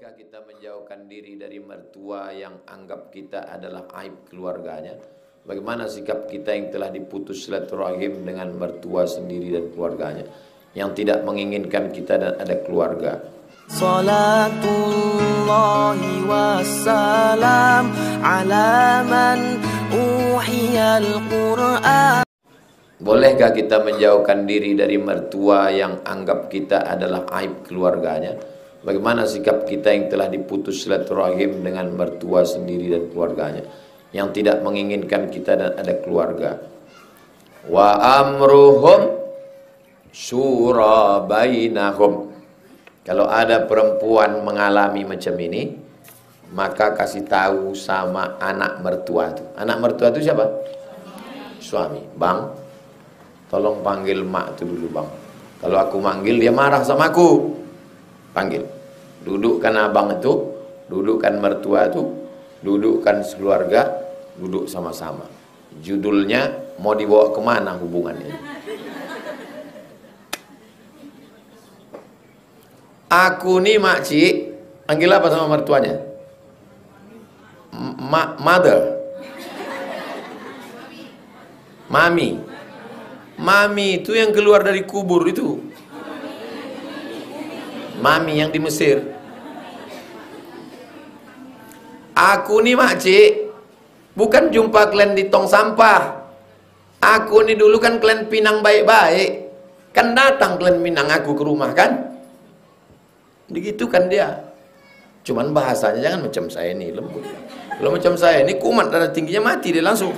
Bolehkah kita menjauhkan diri dari mertua yang anggap kita adalah aib keluarganya? Bagaimana sikap kita yang telah diputus silaturahim dengan mertua sendiri dan keluarganya yang tidak menginginkan kita dan ada keluarga? Salatullahi wassalam ala man uhiyal Qur'an Bolehkah kita menjauhkan diri dari mertua yang anggap kita adalah aib keluarganya? Bagaimana sikap kita yang telah diputus silaturahim dengan mertua sendiri dan keluarganya yang tidak menginginkan kita dan ada keluarga. Wa amruhum syura bainahum. Kalau ada perempuan mengalami macam ini, maka kasih tahu sama anak mertua itu. Anak mertua itu siapa? Suami. Bang, tolong panggil mak itu dulu bang. Kalau aku manggil dia marah sama aku panggil. Dudukkan abang itu dudukkan mertua itu dudukkan sekeluarga duduk sama-sama. Judulnya mau dibawa ke mana hubungannya? Aku nih makcik panggil apa sama mertuanya? Ma mother. Mami. Mami itu yang keluar dari kubur itu Mami yang di Mesir. Aku nih makcik, bukan jumpa kalian di tong sampah. Aku nih dulu kan kalian pinang baik-baik. Kan datang kalian pinang aku ke rumah kan? Begitu kan dia. Cuman bahasanya jangan macam saya ini lembut. Kalau macam saya ini kumat darah tingginya mati dia langsung.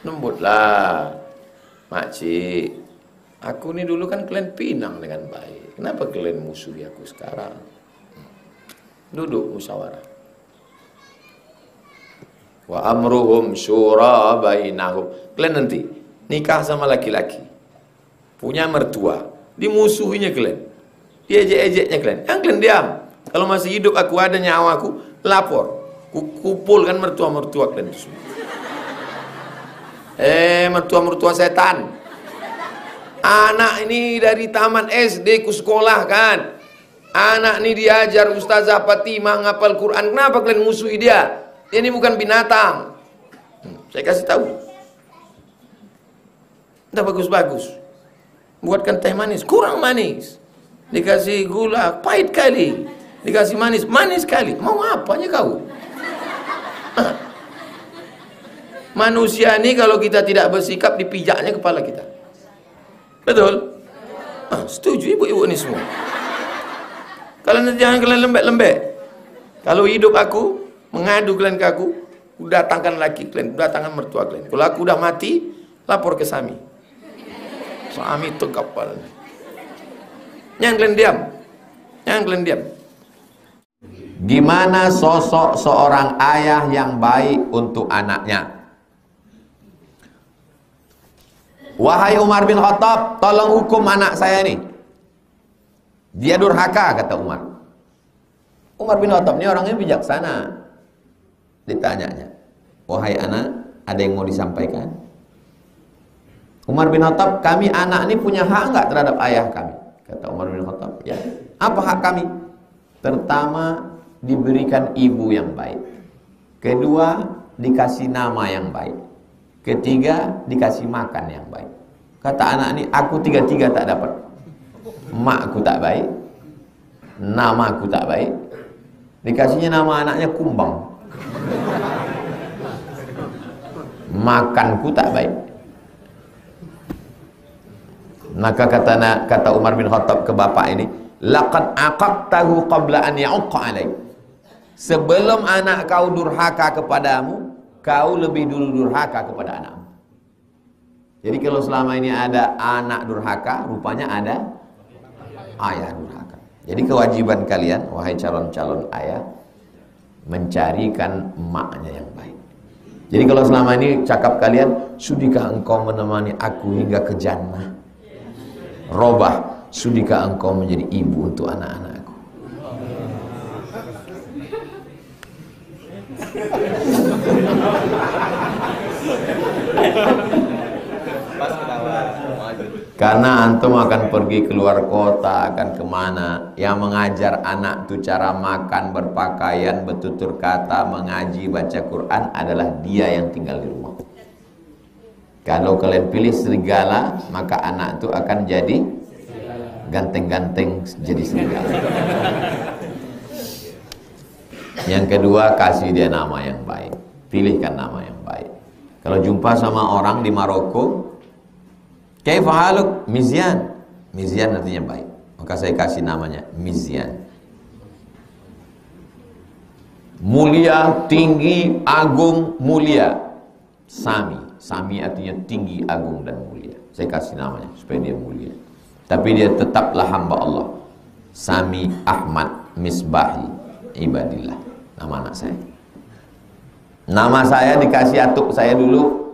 Lembut lah. Makcik, aku nih dulu kan kalian pinang dengan baik. Kenapa kalian musuhi aku sekarang? Duduk musyawarah. Wa amruhum syura bainahum. Kalian nanti nikah sama laki-laki. Punya mertua. Dimusuhinya kalian. Diejek-ejeknya kalian. Yang kalian diam. Kalau masih hidup aku ada nyawa aku, lapor. Kumpulkan mertua-mertua kalian Eh, mertua-mertua setan. Anak ini dari taman SD ku sekolah kan. Anak ini diajar Ustazah Fatimah ngapal Quran. Kenapa kalian musuhi dia? Ini bukan binatang. Hmm, saya kasih tahu. Tidak bagus-bagus. Buatkan teh manis, kurang manis. Dikasih gula, pahit kali. Dikasih manis, manis kali. Mau apanya kau? Manusia ini kalau kita tidak bersikap dipijaknya kepala kita. Betul? Ah, setuju ibu-ibu ini semua. Kalian jangan kalian lembek-lembek. Kalau hidup aku, mengadu kalian ke aku, datangkan laki kalian, datangkan mertua kalian. Kalau aku udah mati, lapor ke Sami. Sami itu kapal. Jangan kalian diam. Jangan kalian diam. Gimana sosok seorang ayah yang baik untuk anaknya? Wahai Umar bin Khattab, tolong hukum anak saya ini. Dia durhaka, kata Umar. Umar bin Khattab ini orangnya bijaksana. Ditanyanya, wahai anak, ada yang mau disampaikan? Umar bin Khattab, kami anak ini punya hak enggak terhadap ayah kami? Kata Umar bin Khattab, ya. Apa hak kami? Pertama, diberikan ibu yang baik. Kedua, dikasih nama yang baik. Ketiga, dikasih makan yang baik. Kata anak ini, aku tiga-tiga tak dapat. Mak aku tak baik. Nama aku tak baik. Dikasihnya nama anaknya kumbang. Makanku tak baik. Maka kata kata Umar bin Khattab ke bapak ini, laqad aqaqtahu qabla an ya'uqqa alaik. Sebelum anak kau durhaka kepadamu, kau lebih dulu durhaka kepada anak. Jadi kalau selama ini ada anak durhaka, rupanya ada ayah durhaka. Jadi kewajiban kalian, wahai calon-calon ayah, mencarikan emaknya yang baik. Jadi kalau selama ini cakap kalian, sudikah engkau menemani aku hingga ke jannah? Robah, sudikah engkau menjadi ibu untuk anak-anakku? Karena antum akan pergi keluar kota, akan ke mana? Yang mengajar anak itu cara makan, berpakaian, bertutur kata, mengaji, baca Quran Adalah dia yang tinggal di rumah. Kalau kalian pilih serigala Maka anak itu akan jadi Ganteng-ganteng jadi serigala. Yang kedua kasih dia nama yang baik. Pilihkan nama yang baik. Kalau jumpa sama orang di Maroko Kaifa haluk? Mizyan. Mizyan artinya baik. Maka saya kasih namanya Mizyan. Mulia, tinggi, agung, mulia. Sami. Sami artinya tinggi, agung dan mulia. Saya kasih namanya supaya dia mulia. Tapi dia tetaplah hamba Allah. Sami Ahmad Misbahi Ibadillah. Nama anak saya. Nama saya dikasih atuk saya dulu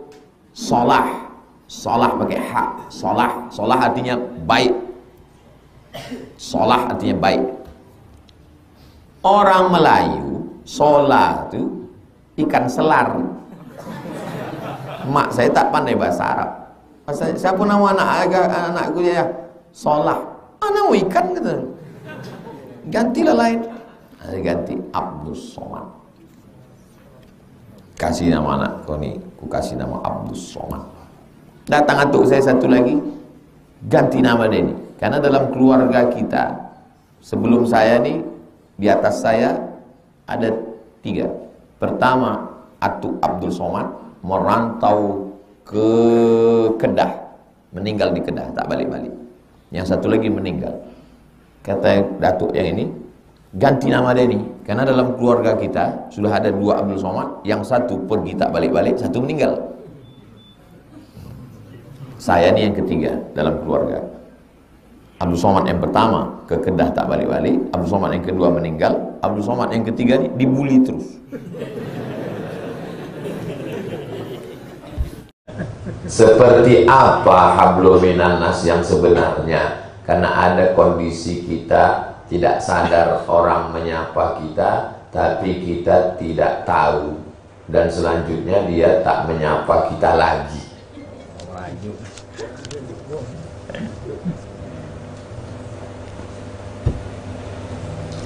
Solah Solah pakai hak. Solah, solah artinya baik. Solah artinya baik. Orang Melayu, solah itu ikan selar. Mak saya tak pandai bahasa Arab. Masa, siapa nama anak agak anakku ya? Solah. Anak ikan gitu. Gantilah lain. Saya ganti Abdul Somad. Kasih nama anak kau ni, ku kasih nama Abdul Somad. Datang atuk saya satu lagi, ganti nama dia ni. Karena dalam keluarga kita, sebelum saya ni, di atas saya ada tiga. Pertama, atuk Abdul Somad merantau ke Kedah, meninggal di Kedah, tak balik-balik. Yang satu lagi meninggal. Kata datuk yang ini, ganti nama dia ni. Karena dalam keluarga kita sudah ada dua Abdul Somad, yang satu pergi tak balik-balik, satu meninggal. Saya ini yang ketiga dalam keluarga. Abdul Somad yang pertama ke Kedah tak balik-balik, Abdul Somad yang kedua meninggal, Abdul Somad yang ketiga ini dibuli terus. Seperti apa hablum nas yang sebenarnya? Karena ada kondisi kita tidak sadar orang menyapa kita, tapi kita tidak tahu. Dan selanjutnya dia tak menyapa kita lagi.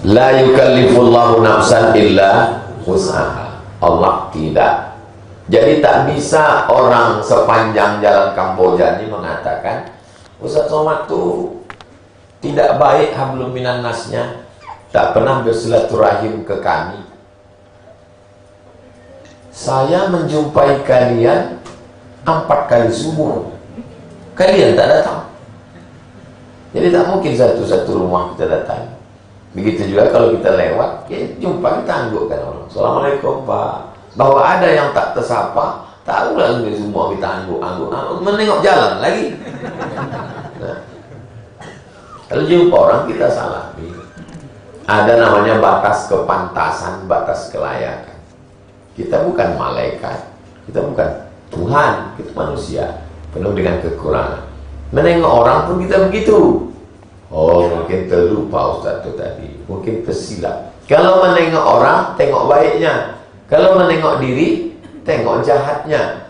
La yukallifullahu nafsan illa usaha. Allah tidak. Jadi tak bisa orang sepanjang jalan Kamboja ini mengatakan Ustaz Somad itu tidak baik hablum minan nasnya. Tak pernah bersilaturahim ke kami. Saya menjumpai kalian empat kali subuh kalian tak datang. Jadi tak mungkin satu-satu rumah kita datang Begitu juga kalau kita lewat, ya, jumpa kita anggukkan orang. Assalamualaikum Pak. Bahwa ada yang tak tersapa, tahu lalu semua kita angguk, angguk, angguk, menengok jalan lagi. Nah, kalau jumpa orang kita salah. Ada namanya batas kepantasan, batas kelayakan. Kita bukan malaikat, kita bukan Tuhan, kita manusia penuh dengan kekurangan. Menengok orang pun kita begitu. Oh mungkin terlupa Ustaz tu tadi. Mungkin tersilap. Kalau menengok orang, tengok baiknya. Kalau menengok diri, tengok jahatnya.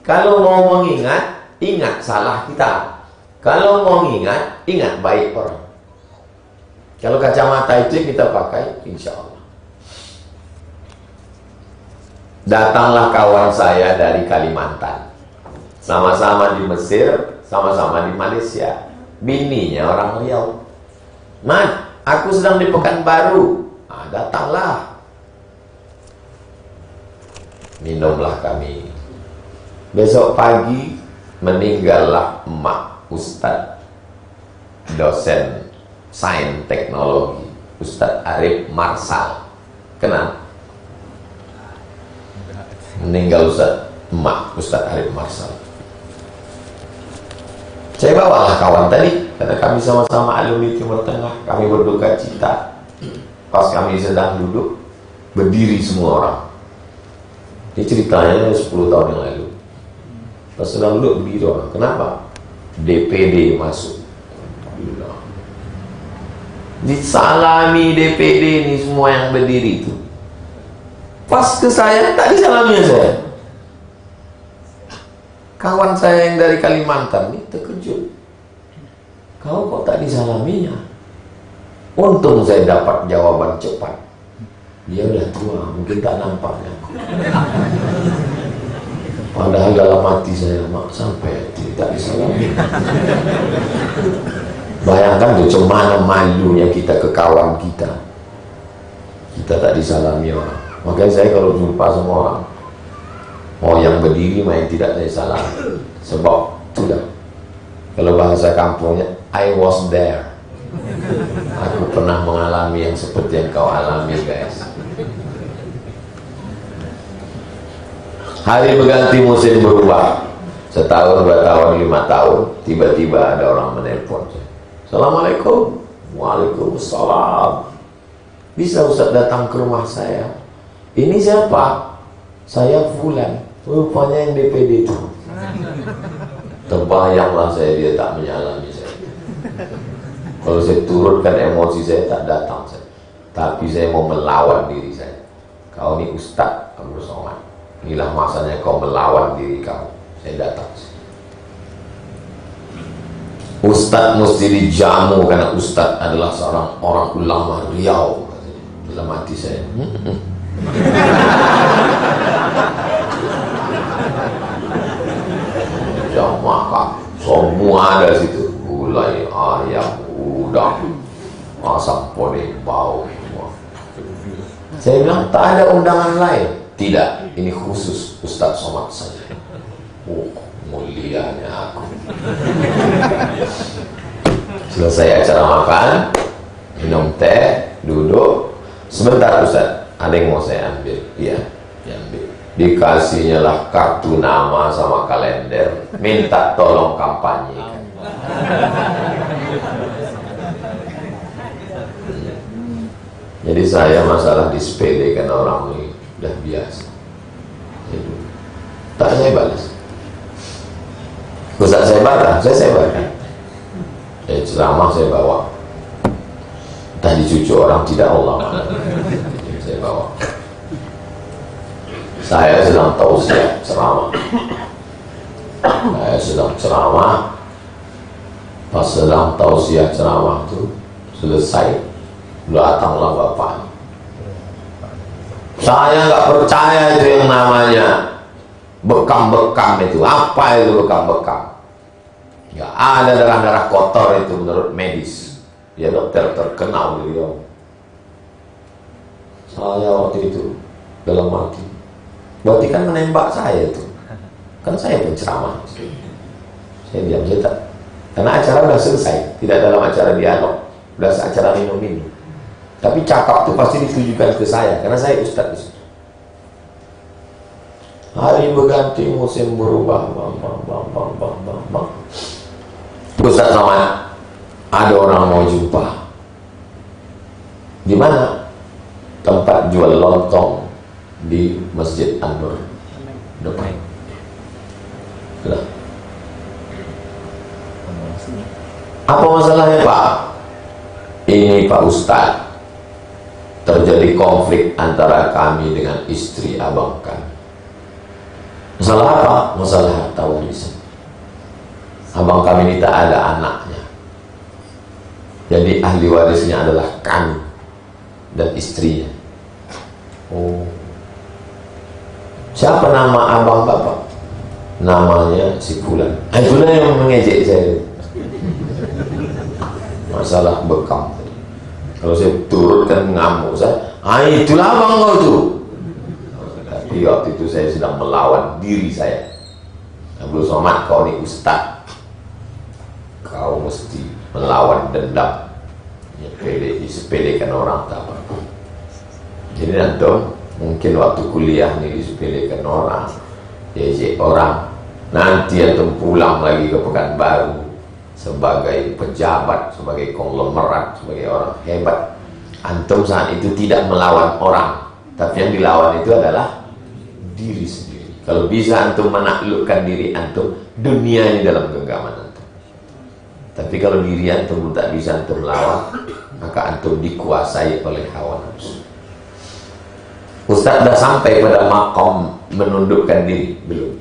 Kalau mau mengingat, ingat salah kita. Kalau mau ingat, ingat baik orang. Kalau kacamata itu kita pakai, insya Allah Datanglah kawan saya dari Kalimantan. Sama-sama di Mesir, sama-sama di Malaysia bininya orang Riau. Mat, aku sedang di Pekanbaru. Ah, datanglah. Minumlah kami. Besok pagi meninggallah emak Ustad dosen sains teknologi Ustadz Arif Marsal kenal meninggal Ustadz emak Ustadz Arif Marsal saya bawalah kawan tadi karena kami sama-sama alumni Timur Tengah, kami berduka cita. Pas kami sedang duduk, berdiri semua orang. Ini ceritanya 10 tahun yang lalu. Pas sedang duduk berdiri orang. Kenapa? DPD masuk. Disalami DPD ini semua yang berdiri itu. Pas ke saya, tadi salamnya saya kawan saya yang dari Kalimantan ini terkejut kau kok tak disalaminya? Untung saya dapat jawaban cepat. Dia udah tua, mungkin tak nampaknya. Padahal dalam hati saya mak sampai tidak disalami. Bayangkan tuh cemana malunya kita ke kawan kita. Kita tak disalami orang. Makanya saya kalau jumpa sama orang, mau yang berdiri, mau yang tidak saya salam. Sebab sudah. Kalau bahasa kampungnya, I was there. Aku pernah mengalami yang seperti yang kau alami guys. Hari berganti musim berubah. Setahun, dua tahun, lima tahun, tiba-tiba ada orang menelpon. Assalamualaikum. Waalaikumsalam. Bisa Ustaz datang ke rumah saya? Ini siapa? Saya Fulan. Rupanya yang DPD itu. Terbayanglah saya dia tak menyalami saya. Kalau saya turutkan emosi saya tak datang saya. Tapi saya mau melawan diri saya. Kau ini Ustaz Abdul Somad. Inilah masanya kau melawan diri kau. Saya datang. Ustaz mesti dijamu karena Ustaz adalah seorang orang ulama Riau. Dalam hati saya. Yang makan semua ada situ. Gulai ayam, udang, asam podeng, bau semua. Saya bilang tak ada undangan lain. Tidak, ini khusus Ustaz Somad saja. Oh, mulianya aku. Selesai acara makan, minum teh, duduk. Sebentar Ustaz, ada yang mau saya ambil. Iya. Dikasihnya lah kartu nama sama kalender. Minta tolong kampanyekan. Jadi saya masalah disepelekan orang ini udah biasa. Jadi, tak saya balas. Ustaz saya baca, saya saya baca. Eh, ceramah saya bawa. Tadi cucu orang tidak Allah saya bawa. Saya sedang tausiah ceramah. Saya sedang ceramah. Pas sedang tausiah ceramah itu selesai, datanglah bapak. Saya nggak percaya itu yang namanya bekam-bekam itu. Apa itu bekam-bekam? Nggak ada darah-darah kotor itu menurut medis. Dia dokter terkenal di Riau. Saya waktu itu dalam hati. Berarti kan menembak saya itu. Kan saya penceramah. Saya diam saya tak. Karena acara sudah selesai, tidak dalam acara dialog, sudah acara minum-minum. Tapi cakap itu pasti ditujukan ke saya, karena saya situ. Hari berganti musim berubah, bang, bang, bang, bang, bang, bang, bang. Ustaz sama ada orang mau jumpa. Di mana? Tempat jual lontong di Masjid An-Nur depan. Sudah. Apa masalahnya Pak? Ini Pak Ustaz terjadi konflik antara kami dengan istri abang kami. Masalah apa? Masalah harta warisan. Abang kami ini tak ada anaknya. Jadi ahli warisnya adalah kami dan istrinya. Oh. Siapa nama abang bapak? Namanya si Fulan. Eh, Fulan yang mengejek saya. Masalah bekam. Kalau saya turutkan ngamuk saya, ah itulah abang kau tuh. Tapi waktu itu saya sedang melawan diri saya. Abdul Somad, kau ini ustaz. Kau mesti melawan dendam. Ya, pede, disepelekan orang tak apa. Jadi nanti mungkin waktu kuliah nih disepelekan orang, jejek orang. Nanti antum pulang lagi ke Pekanbaru sebagai pejabat, sebagai konglomerat, sebagai orang hebat. Antum saat itu tidak melawan orang, tapi yang dilawan itu adalah diri sendiri. Kalau bisa antum menaklukkan diri antum, dunia ini dalam genggaman antum. Tapi kalau diri antum tak bisa antum lawan, maka antum dikuasai oleh hawa nafsu. Ustaz sudah sampai pada makom menundukkan diri belum?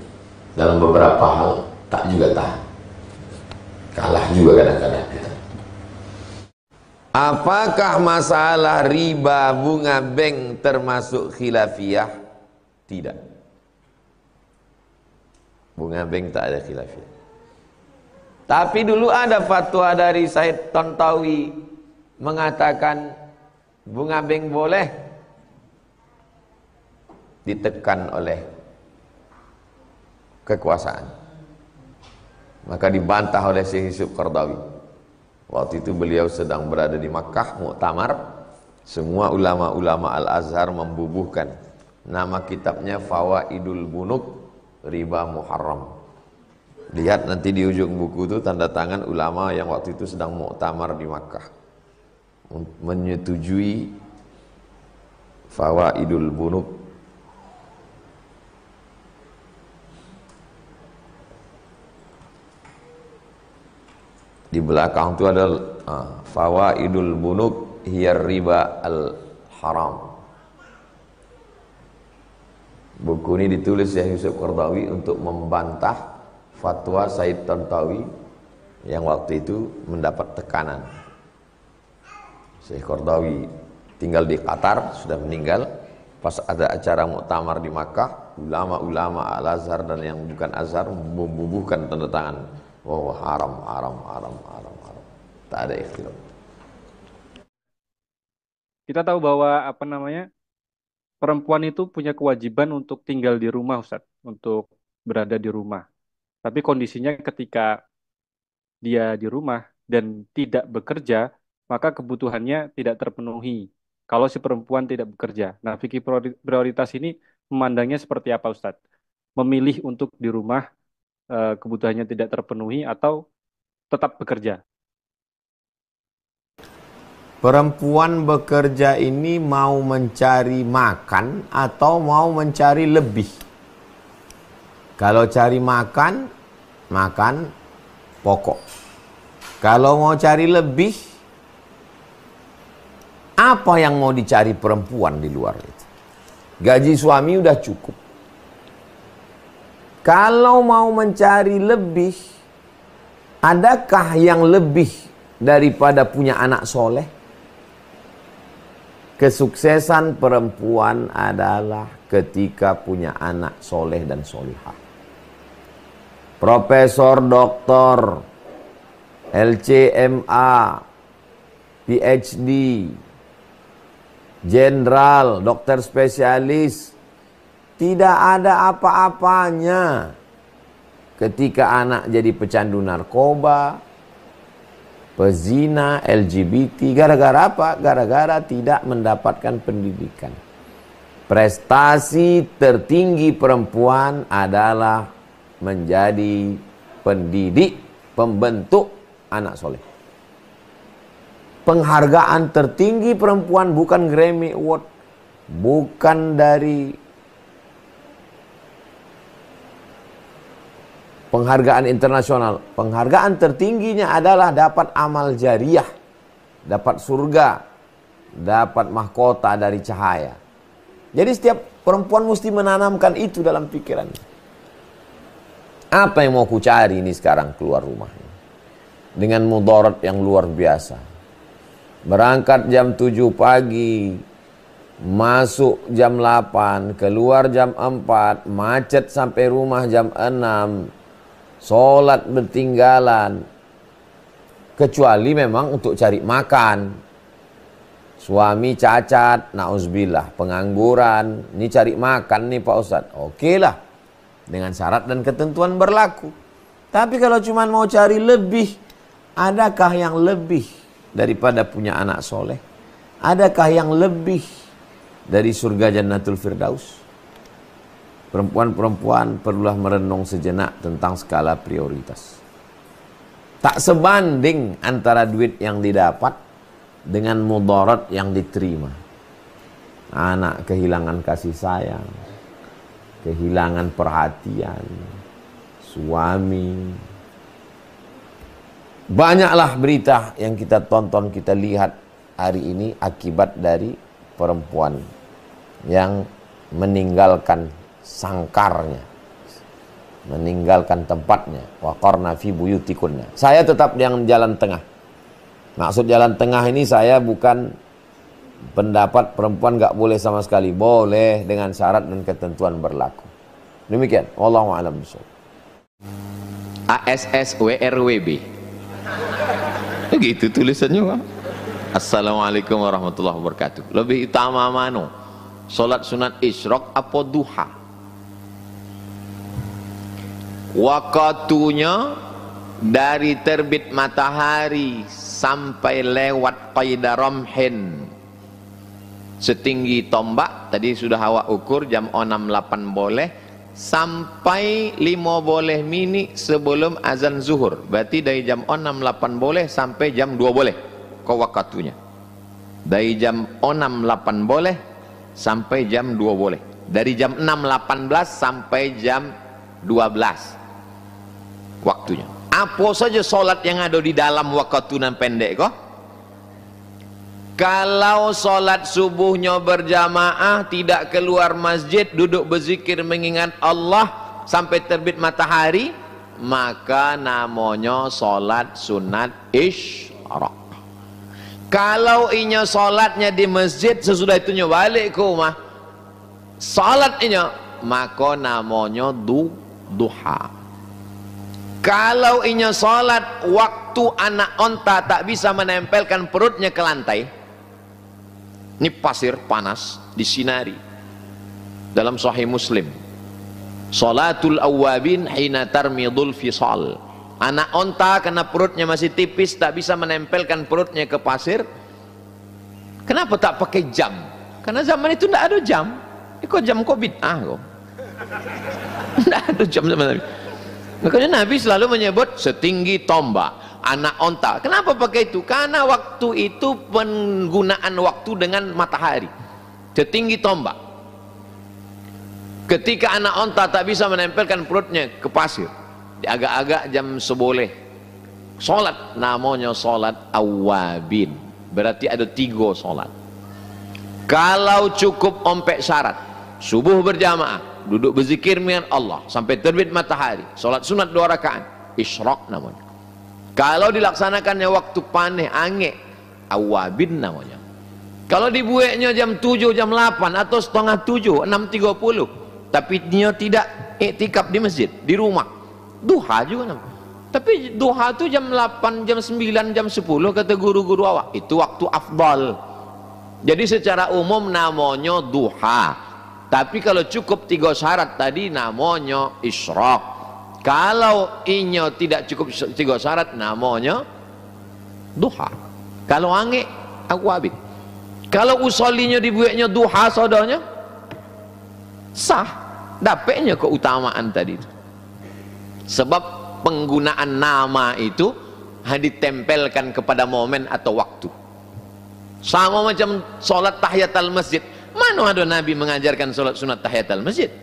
Dalam beberapa hal tak juga tahan. Kalah juga kadang-kadang kita. Apakah masalah riba bunga bank termasuk khilafiyah? Tidak. Bunga bank tak ada khilafiyah. Tapi dulu ada fatwa dari Said Tontawi mengatakan bunga bank boleh ditekan oleh kekuasaan. Maka dibantah oleh Syekh Yusuf Qardawi. Waktu itu beliau sedang berada di Makkah, Mu'tamar. Semua ulama-ulama Al-Azhar membubuhkan nama kitabnya Fawaidul Bunuk Riba Muharram. Lihat nanti di ujung buku itu tanda tangan ulama yang waktu itu sedang Mu'tamar di Makkah. Menyetujui Fawaidul Bunuk Di belakang itu ada uh, fawaidul bunuk hiyar riba al haram. Buku ini ditulis Syekh Yusuf Qardawi untuk membantah fatwa Said Tantawi yang waktu itu mendapat tekanan. Syekh Qardawi tinggal di Qatar, sudah meninggal. Pas ada acara muktamar di Makkah, ulama-ulama Al-Azhar dan yang bukan Azhar membubuhkan tanda tangan Oh haram, haram, haram, haram, haram. Tak ada ikhtilaf. Kita tahu bahwa apa namanya perempuan itu punya kewajiban untuk tinggal di rumah, Ustaz, untuk berada di rumah. Tapi kondisinya ketika dia di rumah dan tidak bekerja, maka kebutuhannya tidak terpenuhi. Kalau si perempuan tidak bekerja. Nah, fikih prioritas ini memandangnya seperti apa, Ustadz? Memilih untuk di rumah uh, kebutuhannya tidak terpenuhi atau tetap bekerja? Perempuan bekerja ini mau mencari makan atau mau mencari lebih? Kalau cari makan, makan pokok. Kalau mau cari lebih, apa yang mau dicari perempuan di luar itu? Gaji suami udah cukup. Kalau mau mencari lebih, adakah yang lebih daripada punya anak soleh? Kesuksesan perempuan adalah ketika punya anak soleh dan solihah. Profesor, doktor, LCMA, PhD, jenderal, dokter spesialis, tidak ada apa-apanya ketika anak jadi pecandu narkoba, pezina, LGBT. Gara-gara apa? Gara-gara tidak mendapatkan pendidikan. Prestasi tertinggi perempuan adalah menjadi pendidik, pembentuk anak soleh. Penghargaan tertinggi perempuan bukan Grammy Award, bukan dari penghargaan internasional. Penghargaan tertingginya adalah dapat amal jariah, dapat surga, dapat mahkota dari cahaya. Jadi setiap perempuan mesti menanamkan itu dalam pikiran. Apa yang mau ku cari ini sekarang keluar rumah dengan mudarat yang luar biasa. Berangkat jam 7 pagi, masuk jam 8, keluar jam 4, macet sampai rumah jam 6, Sholat bertinggalan. Kecuali memang untuk cari makan. Suami cacat, na'uzbillah, pengangguran. Ini cari makan nih Pak Ustadz. Oke lah. Dengan syarat dan ketentuan berlaku. Tapi kalau cuma mau cari lebih, adakah yang lebih daripada punya anak soleh? Adakah yang lebih dari surga Jannatul Firdaus? Perempuan-perempuan perlulah merenung sejenak tentang skala prioritas. Tak sebanding antara duit yang didapat dengan mudarat yang diterima. Anak kehilangan kasih sayang, kehilangan perhatian, suami. Banyaklah berita yang kita tonton, kita lihat hari ini akibat dari perempuan yang meninggalkan sangkarnya meninggalkan tempatnya waqarna fi buyutikunna saya tetap yang jalan tengah Maksud jalan tengah ini saya bukan pendapat perempuan nggak boleh sama sekali. Boleh dengan syarat dan ketentuan berlaku. Demikian. Wallahu a'lam. ASS WRWB. Begitu tulisannya Pak. Assalamualaikum warahmatullahi wabarakatuh. Lebih utama mano? Salat sunat isyraq apa duha? Waktunya dari terbit matahari sampai lewat qaida ramhin setinggi tombak tadi sudah awak ukur jam 6.8 boleh sampai 5 boleh mini sebelum azan zuhur. Berarti dari jam 6.8 boleh sampai jam 2 boleh kau waktunya dari jam 6.8 boleh sampai jam 2 boleh. Dari jam 6.18 sampai jam 12 waktunya. Apa saja solat yang ada di dalam waktu nan pendek kok? Kalau solat subuhnya berjamaah tidak keluar masjid duduk berzikir mengingat Allah sampai terbit matahari maka namanya solat sunat isyraq kalau inya solatnya di masjid sesudah itunya balik ke rumah. Solat inya maka namanya du, duha kalau inya solat waktu anak onta tak bisa menempelkan perutnya ke lantai ini pasir panas disinari dalam sahih muslim Salatul awabin hina tarmidul fisal anak onta karena perutnya masih tipis tak bisa menempelkan perutnya ke pasir. Kenapa tak pakai jam? Karena zaman itu tidak ada jam. Kok jam kok bid'ah kok? Tidak ada jam zaman makanya Nabi selalu menyebut setinggi tombak anak onta. Kenapa pakai itu? Karena waktu itu penggunaan waktu dengan matahari. Setinggi tombak. Ketika anak onta tak bisa menempelkan perutnya ke pasir agak-agak jam seboleh. Solat namanya solat awabin. Berarti ada tiga solat kalau cukup ompek syarat subuh berjamaah duduk berzikir dengan Allah. Sampai terbit matahari. Solat sunat dua rakaat. Isyraq namanya. Kalau dilaksanakannya waktu panen angin. Awabin namanya. Kalau dibuatnya jam 7 jam 8 atau setengah 7 6.30 tapi dia tidak iktikaf di masjid di rumah. Duha juga namanya. Tapi duha itu jam 8 jam 9 jam 10 kata guru-guru awak. Itu waktu afdal. Jadi secara umum namanya duha tapi kalau cukup tiga syarat tadi namanya isyraq kalau inyo tidak cukup tiga syarat namanya duha. Kalau angin aku habis. Kalau usolinya dibuatnya duha saudaranya sah. Dapatnya keutamaan tadi itu. Sebab penggunaan nama itu ditempelkan kepada momen atau waktu. Sama macam solat tahiyatul masjid Mana ada Nabi mengajarkan solat sunat tahiyatul masjid?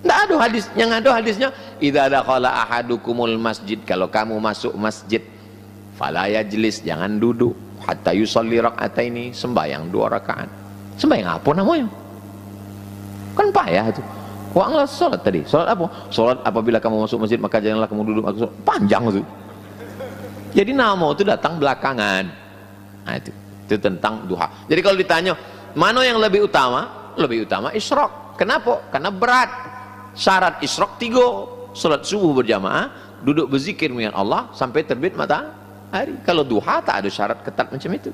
Tidak ada hadis. Yang ada hadisnya, "Idza dakhala ahadukumul masjid." Kalau kamu masuk masjid, fala yajlis, jangan duduk hatta yusalli raka'ataini, sembahyang dua rakaat. Sembahyang apa namanya? Kan payah itu. Kok enggak salat tadi? Salat apa? Salat apabila kamu masuk masjid maka janganlah kamu duduk Panjang itu. Jadi nama itu datang belakangan. Nah itu. Itu tentang duha. Jadi kalau ditanya, Mana yang lebih utama? Lebih utama isyrok. Kenapa? Karena berat. Syarat isyrok tiga. Salat subuh berjamaah, duduk berzikir dengan Allah sampai terbit matahari. Kalau duha tak ada syarat ketat macam itu.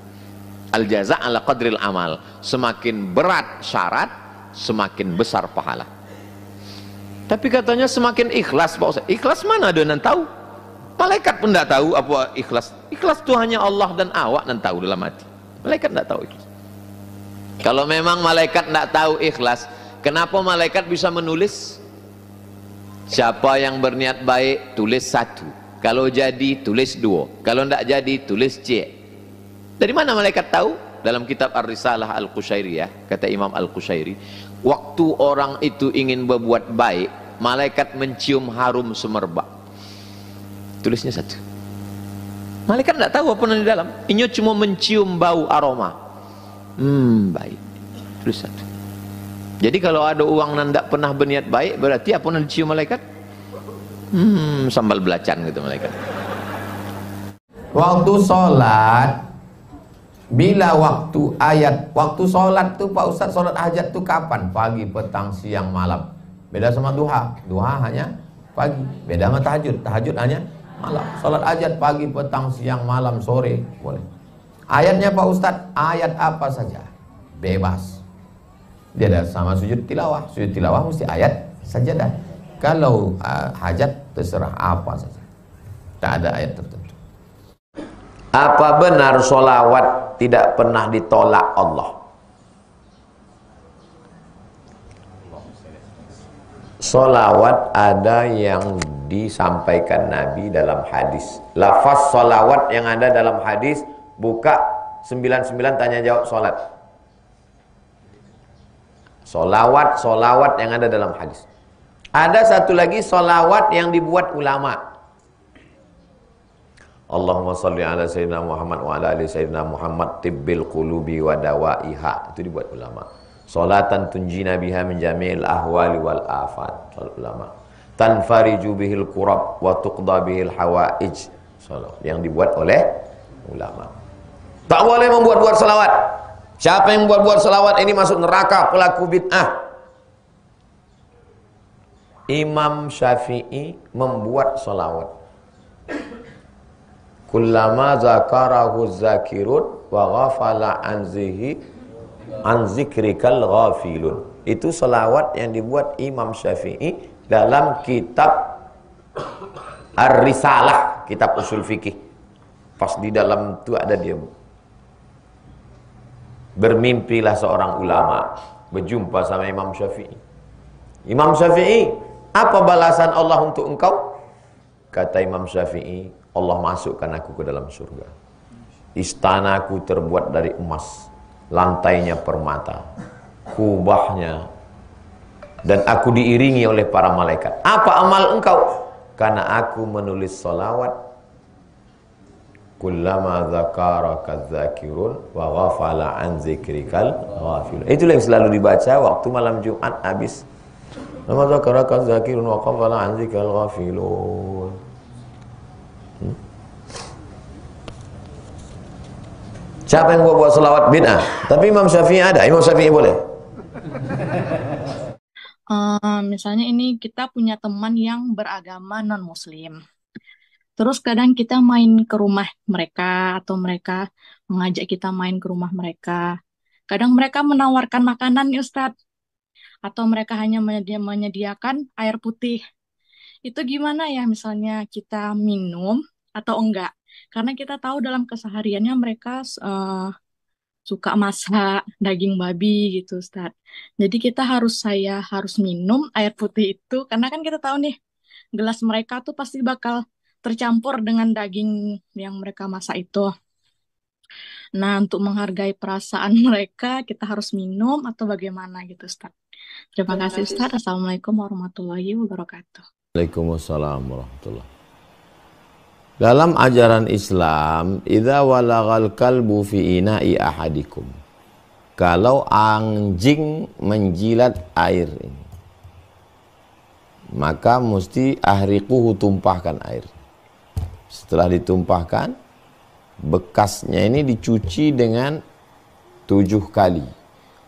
Al jaza ala qadril amal. Semakin berat syarat, semakin besar pahala. Tapi katanya semakin ikhlas. Ikhlas mana ada yang tahu? Malaikat pun tidak tahu apa ikhlas. Ikhlas itu hanya Allah dan awak yang tahu dalam hati. Malaikat tidak tahu ikhlas. Kalau memang malaikat tidak tahu ikhlas, kenapa malaikat bisa menulis? Siapa yang berniat baik, tulis satu. Kalau jadi, tulis dua. Kalau tidak jadi, tulis C. Dari mana malaikat tahu? Dalam kitab Ar-Risalah Al-Qushairiyah, kata Imam Al-Qushairi, waktu orang itu ingin berbuat baik, malaikat mencium harum semerbak. Tulisnya satu. Malaikat tidak tahu apa yang di dalam. Ini cuma mencium bau aroma hmm baik. Terus satu jadi kalau ada uang tidak pernah berniat baik berarti apa yang dicium malaikat? Hmm sambal belacan gitu malaikat. Waktu sholat Bila waktu ayat Waktu sholat tuh Pak Ustaz Sholat hajat tuh kapan? Pagi, petang, siang, malam. Beda sama duha. Duha hanya pagi. Beda sama tahajud. Tahajud hanya malam. Sholat hajat pagi, petang, siang, malam, sore. Boleh Ayatnya Pak Ustaz Ayat apa saja? Bebas. Dia ada sama sujud tilawah. Sujud tilawah mesti ayat sajadah Kalau uh, hajat terserah apa saja. Tak ada ayat tertentu. Apa benar solawat tidak pernah ditolak Allah? Solawat ada yang disampaikan Nabi dalam hadis. Lafaz solawat yang ada dalam hadis buka 99 tanya jawab solat. Solawat, solawat yang ada dalam hadis. Ada satu lagi solawat yang dibuat ulama. Allahumma salli ala sayyidina Muhammad wa ala ali sayyidina Muhammad tibbil qulubi wa dawaiha. Itu dibuat ulama. Salatan tunjina biha min jami'il ahwali wal afat. Ulama. Tanfariju bihil kurab wa tuqda bihil hawaij. Salat yang dibuat oleh ulama. Tak boleh membuat-buat salawat. Siapa yang membuat-buat salawat ini masuk neraka pelaku bid'ah. Imam Syafi'i membuat salawat kullama zakarahu zakirun wa ghafala an zihi an zikrikal ghafilun itu selawat yang dibuat Imam Syafi'i dalam kitab Ar-Risalah kitab usul fikih pas di dalam itu ada dia bermimpilah seorang ulama berjumpa sama Imam Syafi'i Imam Syafi'i apa balasan Allah untuk engkau kata Imam Syafi'i Allah masukkan aku ke dalam surga. Istanaku terbuat dari emas, lantainya permata, kubahnya, dan aku diiringi oleh para malaikat. Apa amal engkau? Karena aku menulis salawat kullama dzakaraka dzakirun wa ghafala an zikrikal ghafilun. Itulah yang selalu dibaca waktu malam Jumat habis. Nama dzakaraka dzakirun wa ghafala an zikrikal ghafilun. Siapa yang buat selawat bid'ah? Tapi Imam Syafi'i ada. Imam Syafi'i boleh. Uh, misalnya ini kita punya teman yang beragama non Muslim. Terus kadang kita main ke rumah mereka atau mereka mengajak kita main ke rumah mereka. Kadang mereka menawarkan makanan ya Ustadz. Atau mereka hanya menyediakan air putih. Itu gimana ya misalnya kita minum atau enggak? Karena kita tahu dalam kesehariannya mereka uh, suka masak daging babi gitu, Ustaz. Jadi kita harus saya harus minum air putih itu karena kan kita tahu nih gelas mereka tuh pasti bakal tercampur dengan daging yang mereka masak itu. Nah, untuk menghargai perasaan mereka, kita harus minum atau bagaimana gitu, Ustaz. Terima kasih, Ustaz. Assalamualaikum warahmatullahi wabarakatuh. Waalaikumsalam warahmatullahi dalam ajaran Islam, idza walagal kalbu fi ina'i ahadikum. Kalau anjing menjilat air ini, maka mesti ahriquhu tumpahkan air. Setelah ditumpahkan, bekasnya ini dicuci dengan tujuh kali.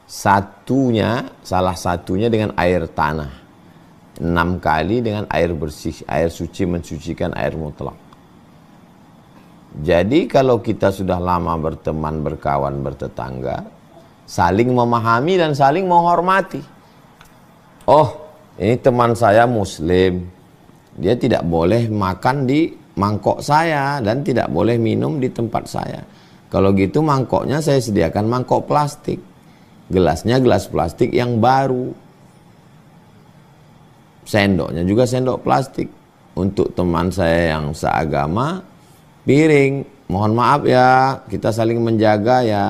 Satunya, salah satunya dengan air tanah. Enam kali dengan air bersih, air suci mensucikan air mutlak. Jadi kalau kita sudah lama berteman, berkawan, bertetangga, saling memahami dan saling menghormati. Oh, ini teman saya muslim. Dia tidak boleh makan di mangkok saya dan tidak boleh minum di tempat saya. Kalau gitu mangkoknya saya sediakan mangkok plastik. Gelasnya gelas plastik yang baru. Sendoknya juga sendok plastik. Untuk teman saya yang seagama, piring. Mohon maaf ya, kita saling menjaga ya.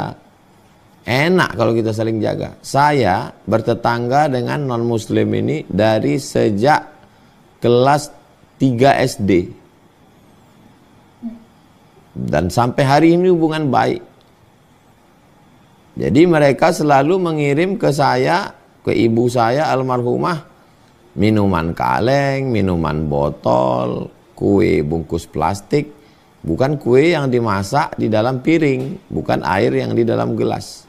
Enak kalau kita saling jaga. Saya bertetangga dengan non muslim ini dari sejak kelas 3 SD. Dan sampai hari ini hubungan baik. Jadi mereka selalu mengirim ke saya, ke ibu saya almarhumah, minuman kaleng, minuman botol, kue bungkus plastik, Bukan kue yang dimasak di dalam piring, bukan air yang di dalam gelas.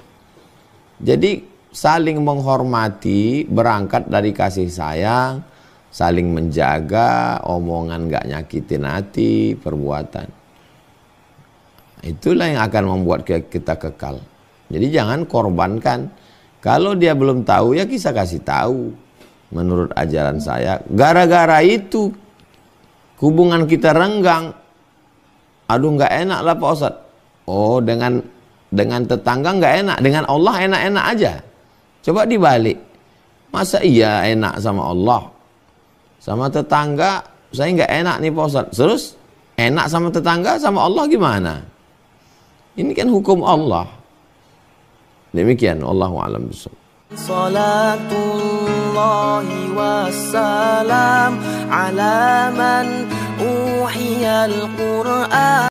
Jadi saling menghormati berangkat dari kasih sayang, saling menjaga, omongan gak nyakitin hati, perbuatan. Itulah yang akan membuat kita kekal. Jadi jangan korbankan. Kalau dia belum tahu ya kita kasih tahu. Menurut ajaran saya, gara-gara itu hubungan kita renggang. Aduh nggak enak lah Pak Ustadz. Oh dengan dengan tetangga nggak enak, dengan Allah enak-enak aja. Coba dibalik. Masa iya enak sama Allah? Sama tetangga saya nggak enak nih Pak Ustadz. Terus enak sama tetangga sama Allah gimana? Ini kan hukum Allah. Demikian Allah alam bisawab. Salatullah wa ala man uhiya al-Quran